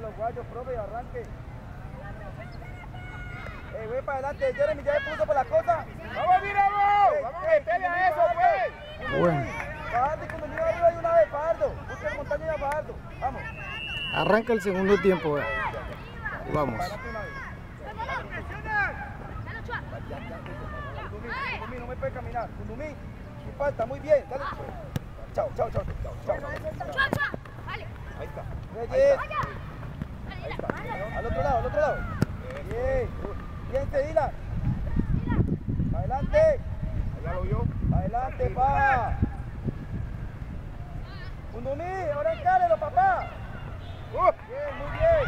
Los guayos, profe, arranque. Eh, ve para adelante, Jeremy ya se puso por la cosa. ¡Vamos, Mirabo! ¡Vamos a meterle a eso, pues! Bueno. Fajardo cuando mira arriba hay una vez, Fajardo. Busca la montaña y Fajardo. Vamos. Arranca el segundo tiempo. vea. Vamos. No me puede caminar. Kundumí, sin falta, muy bien. Dale. Chao, chao, chao, chao, chao. Ahí está. Ahí está. Al otro lado, al otro lado. Bien. Bien, te Dylan. Adelante. ¿Ya lo vio? Adelante, pa. Kundumí, ahora encárelo, papá. ¡Uh! Bien, muy bien.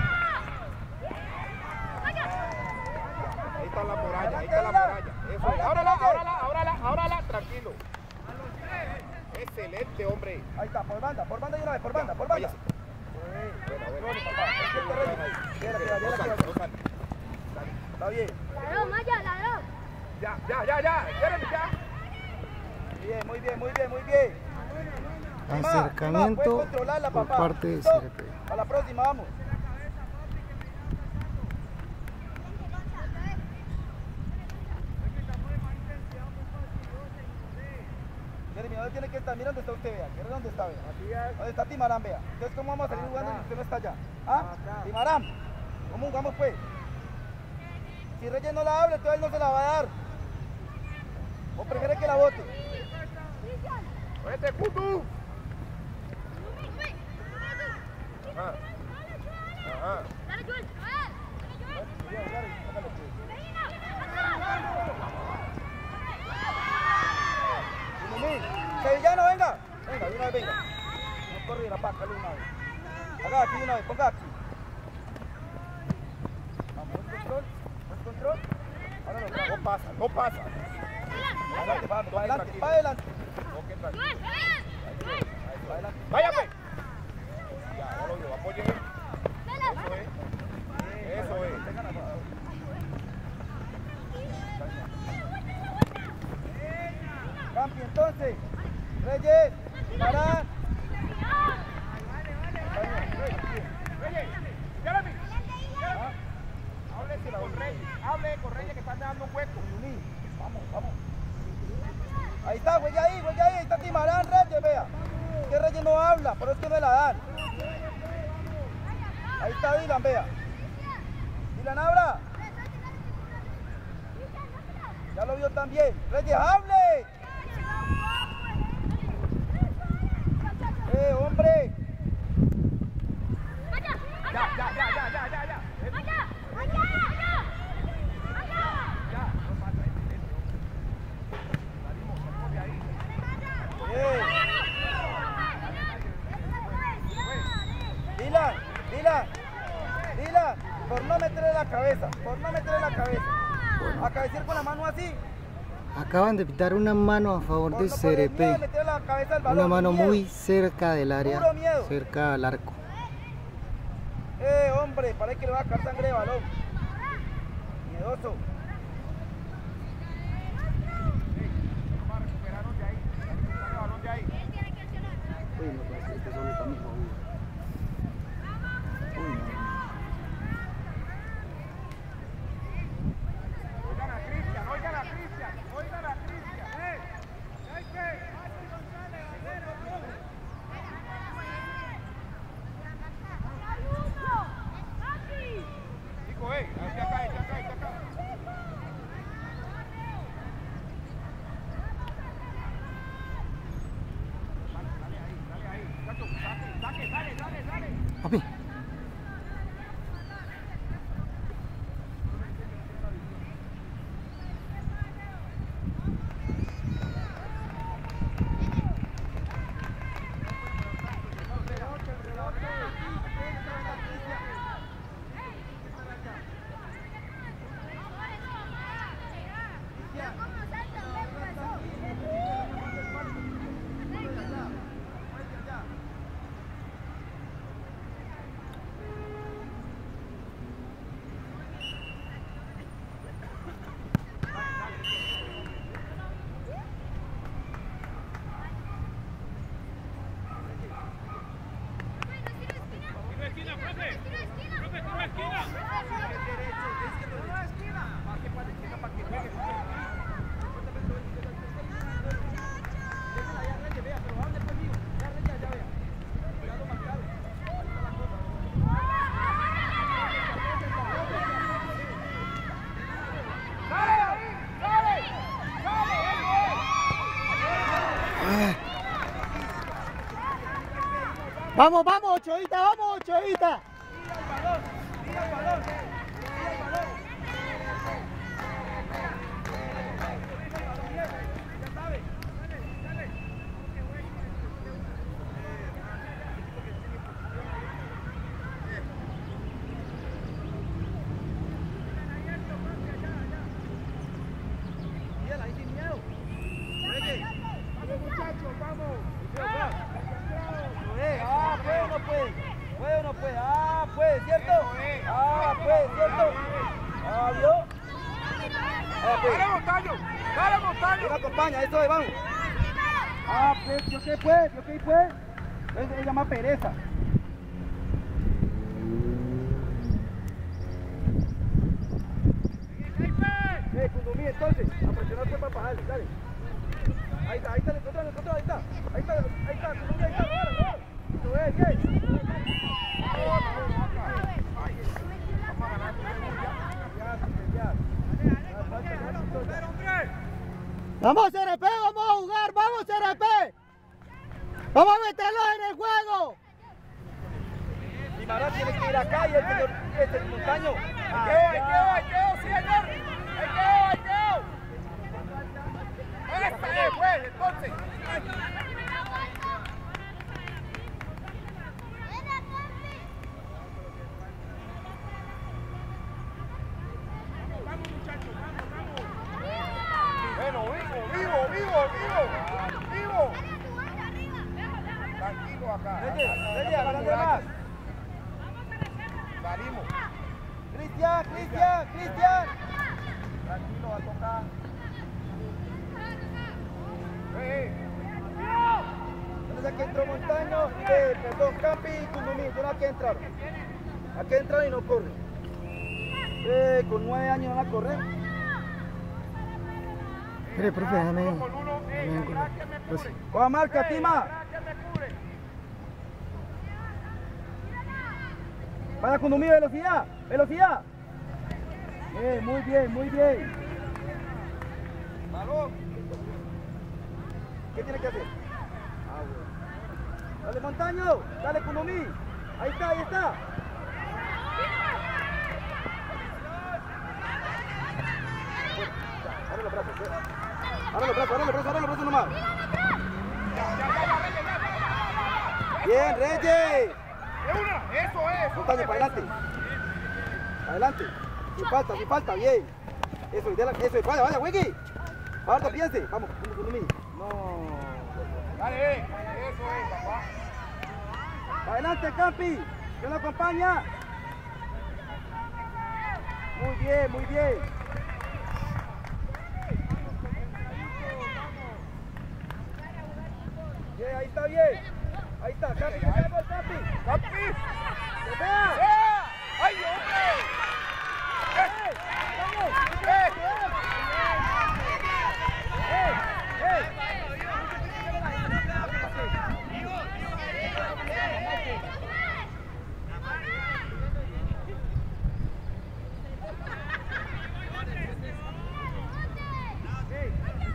Ahí está la muralla, ahí está la muralla. Eso es. Ábrala, ábrala, ábrala, ábrala, tranquilo. Excelente, hombre. Ahí está, por banda, por banda y una vez, por banda, por banda. Reyes. Bien, la queda, bien, No la sale, queda. no sale. Está bien. Ya, ya, ya, ya. Ya. Bien, muy bien, muy bien, muy bien. Acercamiento por parte de. CRP. A la próxima, vamos. Jeremy, ¿dónde tiene que estar? Mira dónde está usted, vea. Mira dónde está, vea. ¿Dónde está Timarán, vea? Entonces, ¿cómo vamos a salir jugando si usted no está allá? ¿Ah? Timarán, ¿cómo jugamos, pues? Si Reyes no la habla, entonces él no se la va a dar. ¿O prefiere que la vote? Vete. Ajá. Ajá. Sevillano, venga. Venga, de una vez, venga. No corre la paca, de una vez. Haga aquí una vez, ponga aquí. Vamos, buen control, buen control. Ahora lo No pasa, no pasa. Adelante, para adelante, para adelante. Ok, tranquilo. Para adelante. Vaya, pues. Ya, ya lo vio. Apoye. Eso es. Eso es. Campi, entonces. Reyes, Marán. Reyes, Jeremy. Jeremy. Hable con Reyes. Hable con Reyes que están dando un hueco. Vamos, vamos. Ahí está, güey, ahí, güey, ahí. Ahí está Timarán, Reyes, vea. Que Reyes no habla, por eso es que me la dan. Ahí está Dylan, vea. Dylan, habla. Ya lo vio también. Reyes, hable. Eh, hombre. Ya, ya, ya, ya, ya, ya, ya. Ya, no pasa. Ese, ese, hombre. Salimos, salimos de ahí. Bien. Dylan, Dylan, Dylan, por no meterle la cabeza, por no meterle la cabeza. Acabecear con la mano así. Acaban de pitar una mano a favor Por de no de balón. Una mano miedo. muy cerca del área, Puro miedo. cerca al arco. Eh, hombre, parece que le va a caer sangre de balón. Miedoso. Vamos a recuperarnos de ahí. Recuperarnos el Vamos, vamos, Ochoita, vamos, Ochoita. eso de vamos. Ah, pues, yo qué pues, yo qué pues. Es, se llama pereza. Para. Ahí está, ahí está, ahí está. Ahí está, ahí está, ahí está. Eso a jugar, vamos CRP. Vamos a meterlos en el juego. Y Mara tiene que ir acá y el señor este, montaño. Ahí quedó, sí señor. Ahí quedó. Esta es, pues, entonces. Bueno, vivo, vivo, vivo, vivo, vivo. Tranquilo acá. Más. Salimos. Cristian, Cristian, Cristian. Tranquilo, va a tocar. Eh, Entonces aquí entró Montaño, eh, perdón, Campi y Kundumi, no aquí entraron. Aquí entraron y no corren. Eh, con nueve años van a correr. Mire, profe, déjame me pues. Coja marca, Tima. Atrás que me cubre. Vaya Kundumi, velocidad, velocidad. Bien, muy bien, muy bien. Balón. ¿Qué tiene que hacer? Ah, bueno. Dale, Montaño, dale, Kundumi. Ahí está, ahí está. Abre los brazos, eh. Abre los brazos, abre los brazos, abre los brazos nomás. Bien, Reyes. De una, eso es. Montaño, para adelante. Adelante. Sin falta, sin falta, bien. Eso, y de la- eso, vaya, vaya, Wiki. Falta, piense. Vamos. No. Dale, eh. Eso es, papá. Adelante, Campi. Que lo acompaña. Muy bien, muy bien. Bien, ahí está bien. Ahí está, Campi, que vea gol, Campi. ¡Capi! Que vea. ¡Eh! ¡Ay, hombre! ¡Eh! ¡Vamos! ¡Eh! ¡Eh! ¡Eh! ¡Eh!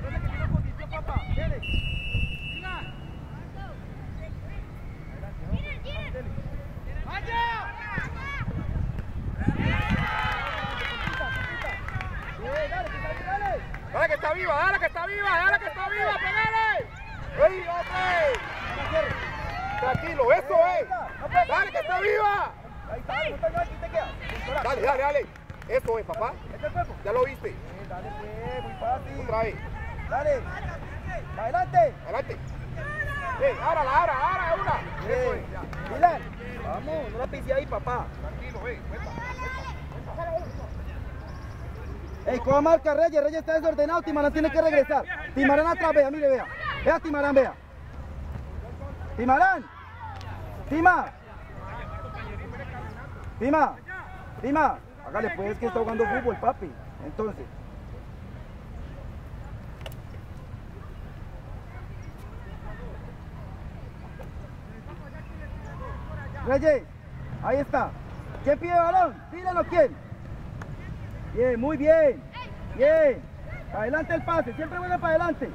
Dale que tiene posición, papá. Dele. Bien, dale, que dale, dale. ¡Dale que está viva! ¡Dale que está viva! ¡Dale que está viva! ¡Pegale! ¡Ey, hombre! Tranquilo, eso es. ¡Dale que está viva! Ahí está, dale, montaña, aquí te queda. Ahora, Dale, dale, dale. Eso es, papá. ¿Este es el cuerpo? Ya lo viste. Bien, dale, pues, muy fácil. Otra vez. Dale. Adelante. Adelante. ¡Ey, ahora, ahora, ahora, una! Eso es, ya. Bien. Milan, vamos, no la pise ahí, papá. Tranquilo, eh. Cuenta, Ey, ¿cómo marca Reyes? Reyes está desordenado, Timarán tiene que regresar. Timarán atrás, vea, mire, vea. Vea, Timarán, vea. Timarán. Tima. Pima, Pima, hágale pues que está jugando fútbol, papi. Entonces. Reyes, ahí está. ¿Quién pide balón? Tíralo, ¿quién? Bien, muy bien. Bien. Adelante el pase, siempre vuelve para adelante.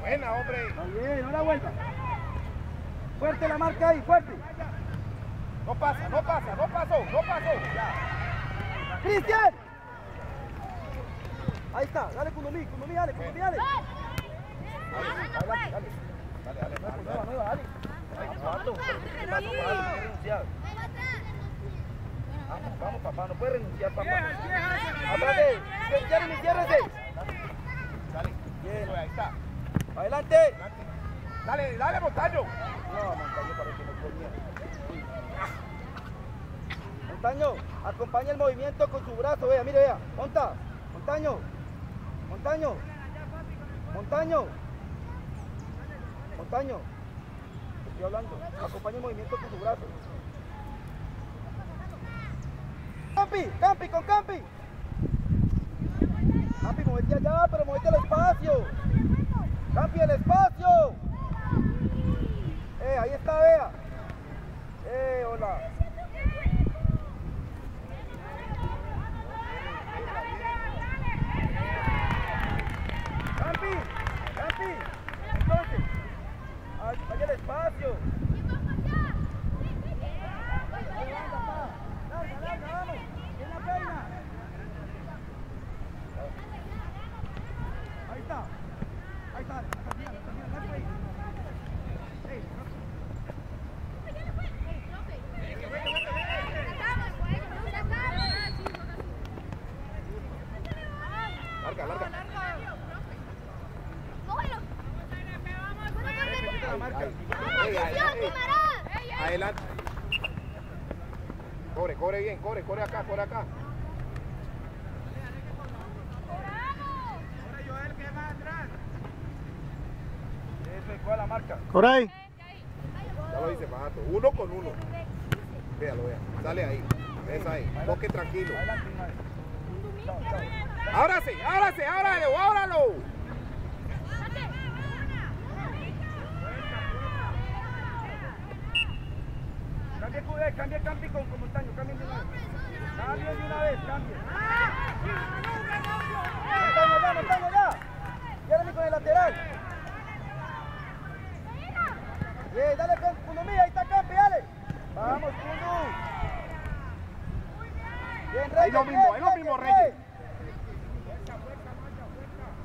Buena, hombre. Está bien, ahora vuelta. Fuerte la marca ahí, fuerte. No pasa, no pasa, no pasó, no pasó. Ya. ¡Cristian! Ahí está, dale Kunumi, Kunumi, dale, dale. Dale. Dale, dale, dale. nueva, nueva, dale. Vamos. Vamos, papá, no puede renunciar, papá. Háblale, Jeremy, ciérrese. Dale. Bien. Ahí está. Adelante. Dale, dale, Montaño. No, Montaño parece que no ponía. Montaño, acompaña el movimiento con su brazo, vea, mire, vea. Monta, Montaño, Montaño, Montaño, Montaño. Te Estoy hablando, acompaña el movimiento con su brazo. Campi, Campi, con Campi. Campi, movete allá, pero movete al espacio. Campi, el espacio. Eh, ahí está, vea. Eh, hola. Campi, Campi. Entonces, ahí vaya el espacio. Larga, larga, vamos. ¿Quién la peina? Ahí está. Ahí está. Termina, termina, dale ahí. Ey, Larga, larga. la marca. Ahí, ahí, ahí. Adelante. Corre, corre bien, corre, corre acá, corre acá. Es, ¿cuál es la marca? Por ahí. Ya lo dice Pajato. Uno con uno. Véalo, vea. Sale ahí. Esa ahí. Toque tranquilo. Ahora sí, ábralo, ábralo. Cambie Cudé, cambie Campi con, con Montaño, cambien de una vez. Cambien de una vez, cambien. Montaño ya, Montaño ya. Jeremy con el lateral. Bien, dale con Kunumi, ahí está Campi, dale. Vamos, Kundu. Bien, Reyes. Ahí lo mismo, ahí lo mismo. Reyes.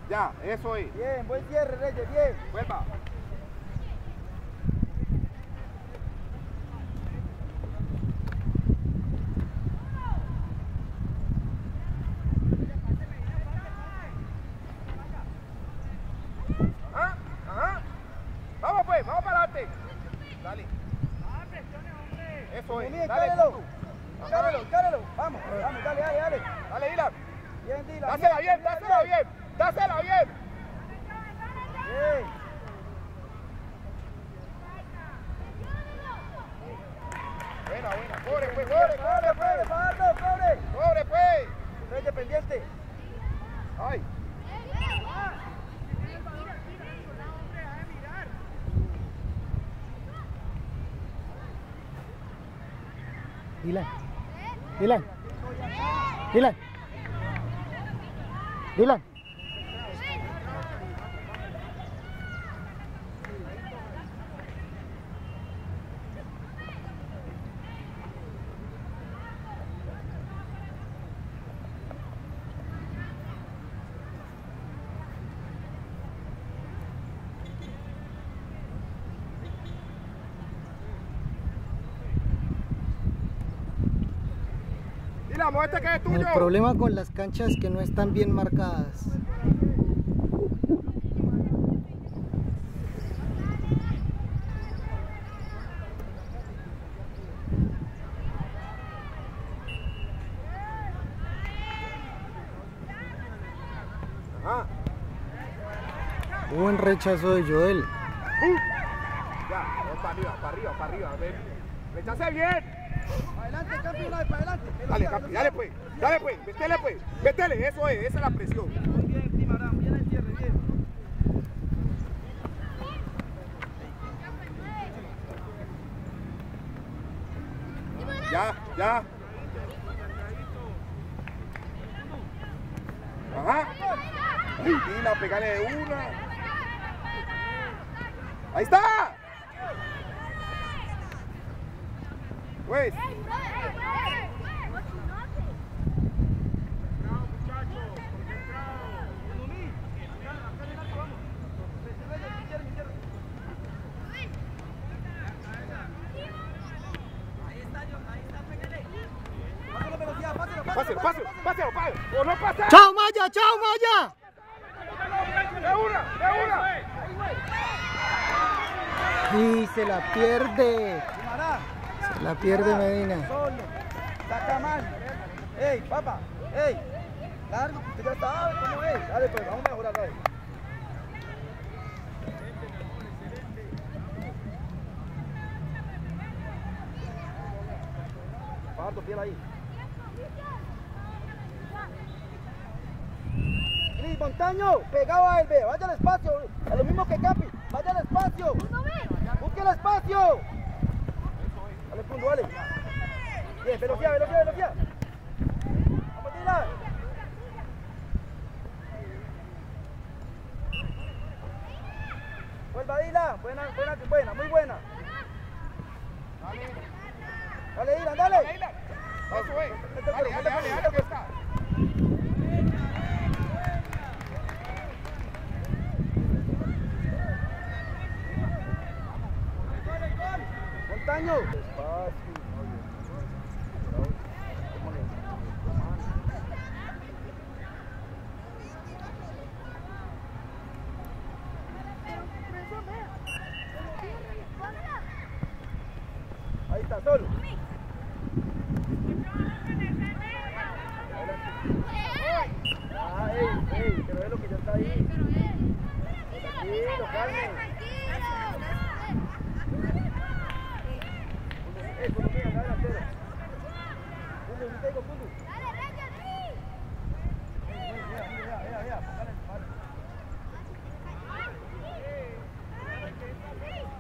Ya, eso es. Bien, buen cierre, Reyes, bien. Vuelva. Ajá, ajá. Vamos pues, vamos para adelante. Dale. Eso es. Dale. Vamos, vamos, dale, dale, dale. Dale, Dylan. Bien, Dylan. Dásela bien, dásela bien. Dásela bien. Bien. Buena, buena. Corre, pues, corre, Cobre, corre, cobre, pues. Cobre. Pues. Pendiente. Ay. Dylan. Dylan. Dylan. Dylan. Muévete que es El tuyo. problema con las canchas es que no están bien marcadas. Ajá. Un rechazo de Joel. Ya, vamos para arriba, para arriba, para arriba. Ven. Rechace bien. Adelante, Campi, una vez para adelante. Dale, Campi, dale pues. Dale pues, métele pues. Métele, eso es, esa es la presión. Muy bien, bien el cierre, bien. Ya, ya. Ajá. Ay, Dina, pegale de una. Ahí está. Pásalo, velocidad, pásalo, Páselo, páselo, páselo, páselo. O no pasa. ¡Chao, Maya! ¡Chao, Maya! De una, de una. Y se la pierde. La pierde Medina. Solo. Saca mal. Ey, papá. Ey. Largo, usted ya sabe cómo es. Dale, pues, vamos a mejorarlo ahí. Pardo, piel ahí. Cris, Montaño, pegado a él, ve. Vaya al espacio. A lo mismo que Capi. Vaya al espacio. Busque el espacio. Dale, punto, dale. Bien, velocidad, velocidad, velocidad. Vamos, Dylan. Vuelva, Dylan. Buena, buena, buena, muy buena. Dale, Dylan, dale. Eso es. Dale, dale, dale, dale, que está. Montaño. Despacio. Ahí está, solo. Ah, ey, ey, pero es lo que ya está ahí. Tranquilo, Carmen. Eso, lo mío, dale, cero. Punto, yo te digo, punto. Mira, mira, mira, mira, póngale el palo.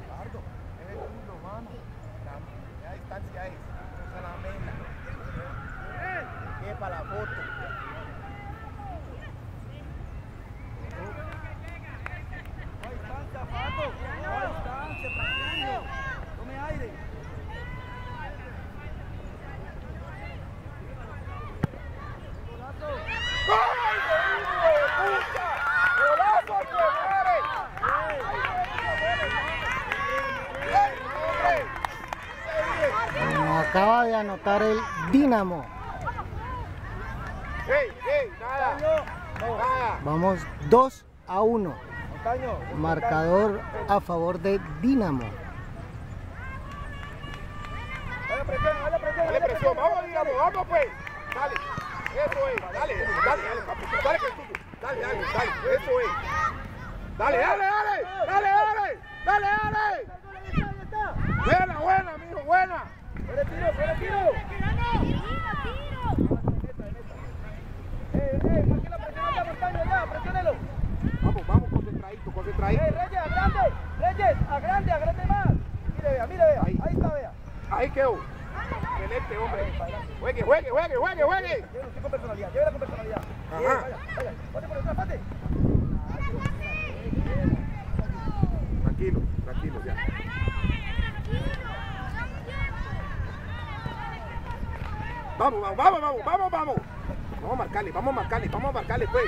Largo. Es el punto, mano. La distancia es. Esa es la meta. Que para la foto. No hay distancia, Pato. No hay distancia, tranquilo. Tome aire. Golazo. ¡Ay, hijo de puta! ¡Golazo al que muere! ¡Ey, hombre! Anotar el Dinamo. Vamos 2 a 1. Montaño. Marcador a favor de Dinamo. Dale presión, dale presión. Dale presión, vamos, digamos, vamos pues. Dale, eso es, dale, dale, dale, papi, dale. Dale, dale, dale, eso es. Dale, dale, dale, dale, dale, dale, dale. Buena, buena, mijo, buena. Juegue, juegue, juegue, juegue, usted con personalidad, llévela con personalidad. Ajá. vaya, vaya. Pate por detrás, pate. Tranquilo, tranquilo, ya. Vamos, vamos, vamos, vamos, vamos, vamos. Vamos a marcarle, vamos a marcarle, vamos a marcarle, pues.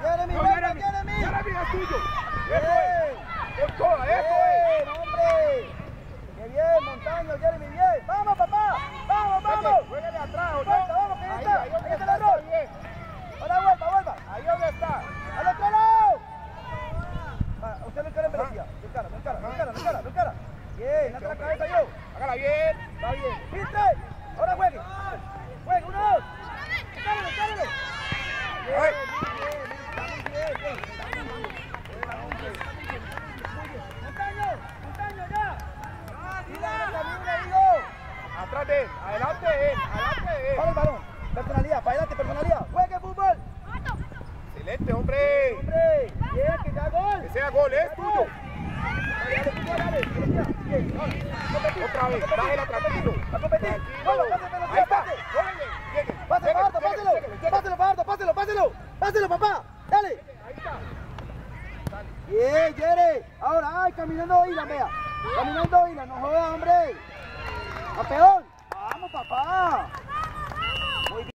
Jeremy, No, Jeremy, Jeremy. Jeremy es tuyo. Eso es. Eso es. Hombre. Qué bien, Montaño, Jeremy, bien. Vamos, papá. Vamos, vamos. Juégale atrás, ¿o no? Vuelta, vamos, que ahí está. ahí está el error. Ahora vuelva, vuelva. Ahí donde está. ¡Al otro lado! Usted lo encara en velocidad. Lo encara, encara, lo encara. Bien, la cabeza yo. Hágala bien. Está bien. ¿Viste? Ahora juegue. Juegue, uno, dos. Encárelo, encárelo. Bien, Ay.